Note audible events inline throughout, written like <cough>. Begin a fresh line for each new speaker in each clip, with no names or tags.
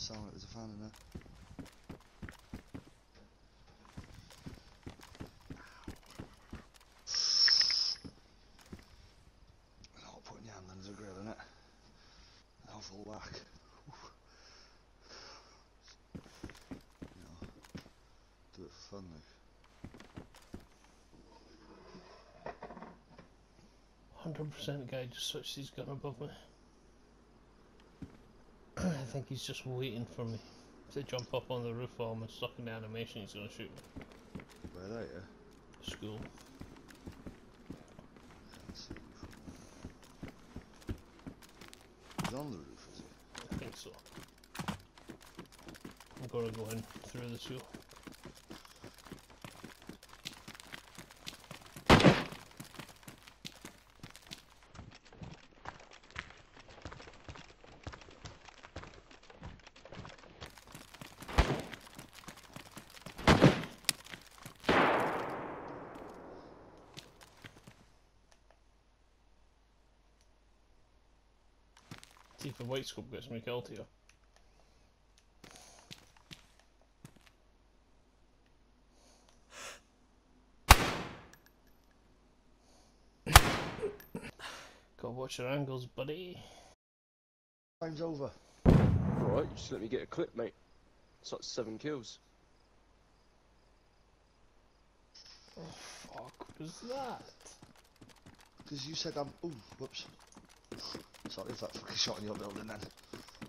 sound like there's a fan in there. Not putting your the grill? Awful do it for fun, like.
Hundred percent guy just switched his gun above me. I think he's just waiting for me to jump up on the roof while I'm stuck in the animation. He's gonna shoot me.
Where are you?
School.
Can't see you from there. He's on the roof, is he?
I think so. I'm gonna go in through the school. See if the white scope gets me killed here. Gotta watch your angles, buddy.
Time's over.
Alright, you just let me get a clip, mate. It's like seven kills.
Oh, Fuck was that?
Because you said I'm. Ooh, whoops. Sorry if that fucking shot in your building then.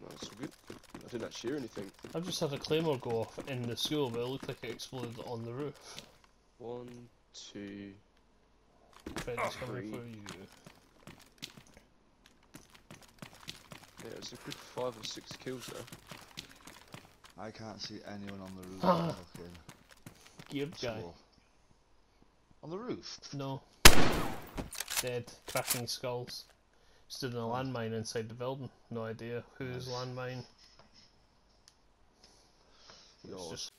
No, it's all good. I didn't actually hear anything.
I've just had a claymore go off in the school, but it looked like it exploded on the roof.
One, two.
Freddy's coming
Three.
for you.
Yeah, it's a good five or six kills there.
I can't see anyone on the roof.
Ah.
of fucking
Geared guy.
On the roof?
No. Dead. Cracking skulls. Stood in a landmine inside the building. No idea whose landmine.
Yours.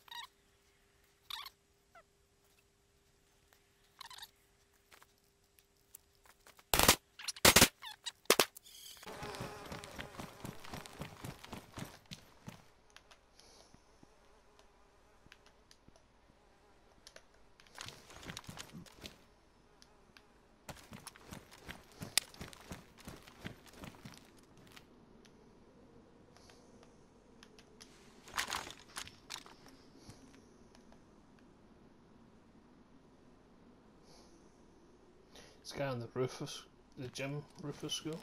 This guy on the roof of the gym roof of school.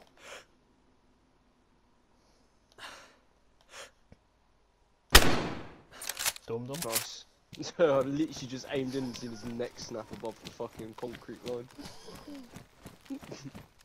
Dome dome.
Nice. I literally just aimed in and seen his neck snap above the fucking concrete line. <laughs>